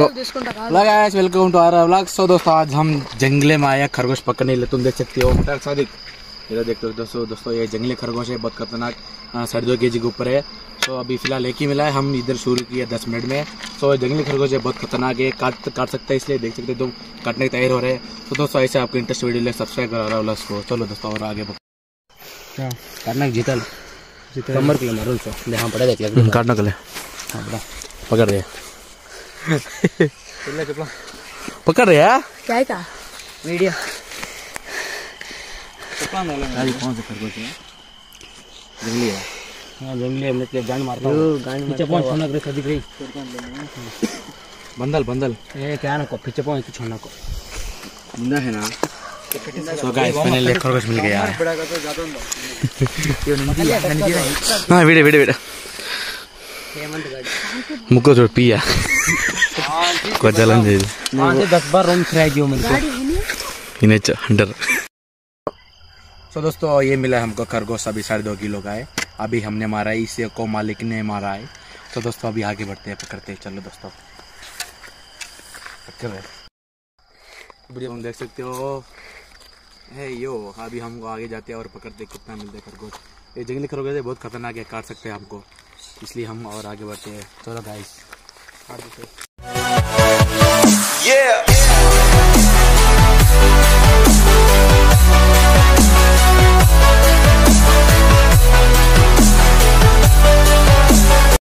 Guys welcome to our vlog so दोस्तों आज हम जंगले में आए हैं खरगोश पकड़ने लिए तुम देख सकते हो डॉक्टर सादिक इधर देखते हो दोस्तों दोस्तों ये जंगली खरगोश है बहुत खतरनाक हाँ, साढ़े दो के जी के ऊपर है। सो अभी फ़िलहाल एक ही मिला है हम इधर शुरू किए दस मिनट में। सो जंगली खरगोश है बहुत खतरनाक है काट काट सकता है इसलिए देख सकते हो तुम काटने की तैयार हो रहे हैं। तो दोस्तों ऐसे आपको इंटरेस्ट वीडियो लिए सब्सक्राइब करा रहा को। चलो दोस्तों और आगे क्या? करना जीतल। कमर के लिए मारो तो यहाँ पड़े देख ले काटना कले हाँ बड़ा पकड़ रहे पकड़ रहे हैं क्या है का मीडिया आज कौन से खरगोश है जंगली है हाँ जंगली है मतलब गांड मारता हूँ पीछे पहुँच छोड़ना करे सदी गई बंदल बंदल ए क्या ना को पीछे पहुँच तो छोड़ना को बंदा है ना तो गाइस फाइनली खरगोश मिल गया है हाँ वीडियो वीडियो वीडियो मुको छोड़ पिया को चलन दे वहाँ से दस बार रूम फिराई दियो इन्हें हंटर सो दोस्तों ये मिला हमको खरगोश अभी साढ़े दो किलो का है। अभी हमने मारा है इसे को मालिक ने मारा है। तो दोस्तों अभी आगे बढ़ते हैं पकड़ते हैं। चलो दोस्तों। पकड़ रहे हम देख सकते हो। है यो अभी हम आगे जाते हैं और पकड़ते कितना मिलता है खरगोश। ये जंगली खरगोश है बहुत खतरनाक है काट सकते हैं हमको। इसलिए हम और आगे बढ़ते हैं। चलो गाइस Yeah.